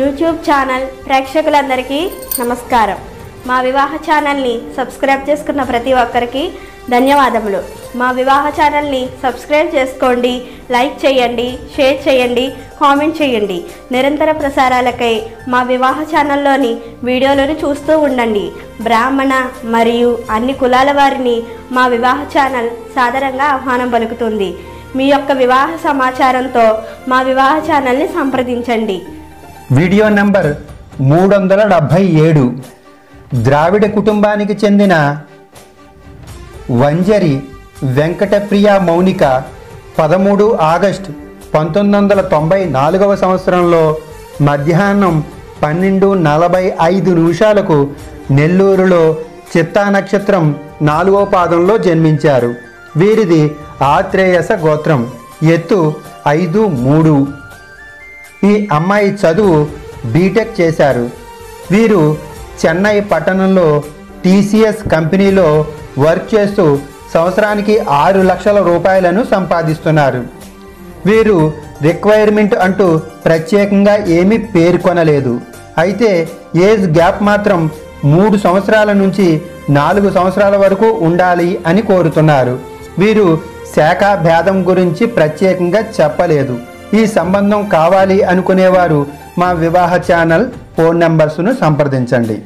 YouTube channel ప్రేక్షకులందరికీ నమస్కారం. మా వివాహ ఛానల్ని సబ్స్క్రైబ్ చేసుకున్న ప్రతి ఒక్కరికి ధన్యవాదములు. మా వివాహ ఛానల్ని సబ్స్క్రైబ్ చేసుకోండి లైక్ చేయండి షేర్ చేయండి కామెంట్ చేయండి. నిరంతర ప్రసారాలకై మా వివాహ ఛానల్లోని వీడియోలను చూస్తూ ఉండండి. బ్రాహ్మణ మరియు అన్ని కులాల వారిని మా వివాహ ఛానల్ సాధారణంగా ఆహ్వానం పలుకుతుంది. మీ యొక్క వివాహ సమాచారంతో మా వివాహ ఛానల్ని సంప్రదించండి. వీడియో నంబర్ మూడు వందల డెబ్భై ఏడు ద్రావిడ కుటుంబానికి చెందిన వంజరి వెంకటప్రియ మౌనిక పదమూడు ఆగస్టు పంతొమ్మిది వందల తొంభై నాలుగవ సంవత్సరంలో మధ్యాహ్నం పన్నెండు నలభై ఐదు నిమిషాలకు నెల్లూరులో చిత్తా నక్షత్రం నాలుగో పాదంలో జన్మించారు. వీరిది ఆత్రేయస గోత్రం. ఎత్తు ఐదు మూడు. ఈ అమ్మాయి చదువు బీటెక్ చేశారు. వీరు చెన్నై పట్టణంలో టీసీఎస్ కంపెనీలో వర్క్ చేస్తూ సంవత్సరానికి ఆరు లక్షల రూపాయలను సంపాదిస్తున్నారు. వీరు రిక్వైర్మెంట్ అంటూ ప్రత్యేకంగా ఏమీ పేర్కొనలేదు అయితే ఏజ్ గ్యాప్ మాత్రం మూడు సంవత్సరాల నుంచి నాలుగు సంవత్సరాల వరకు ఉండాలి అని కోరుతున్నారు. వీరు శాఖ భేదం గురించి ప్రత్యేకంగా చెప్పలేదు. ఈ సంబంధం కావాలి అనుకునేవారు మా వివాహ ఛానల్ ఫోన్ నంబర్స్ను సంప్రదించండి.